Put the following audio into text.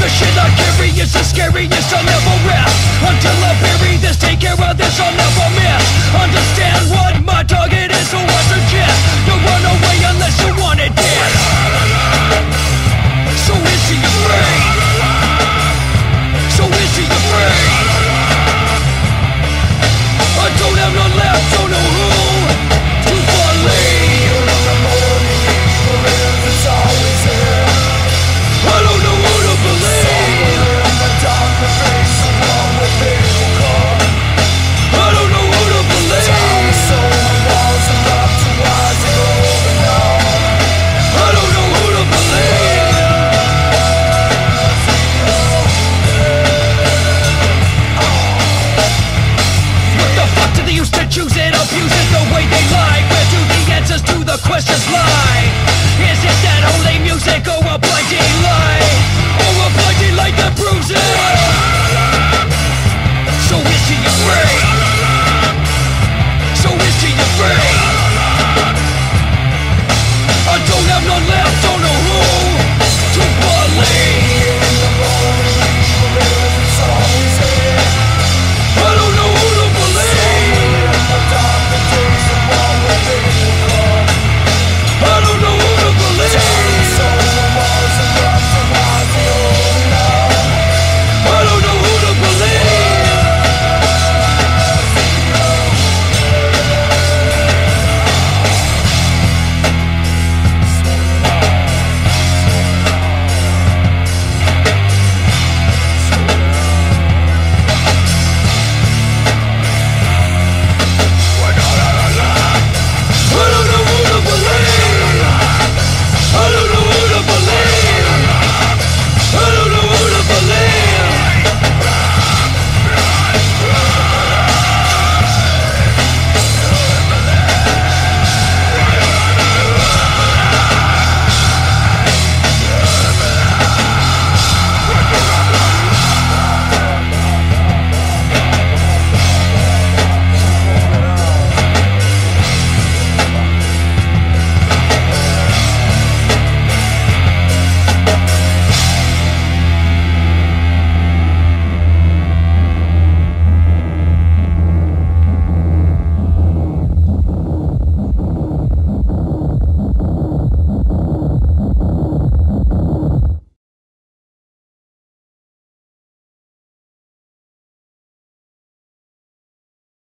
The shit I carry is the scariest I'll never rest. Until I bury this, take care of this, I'll never miss. Understand what my target is.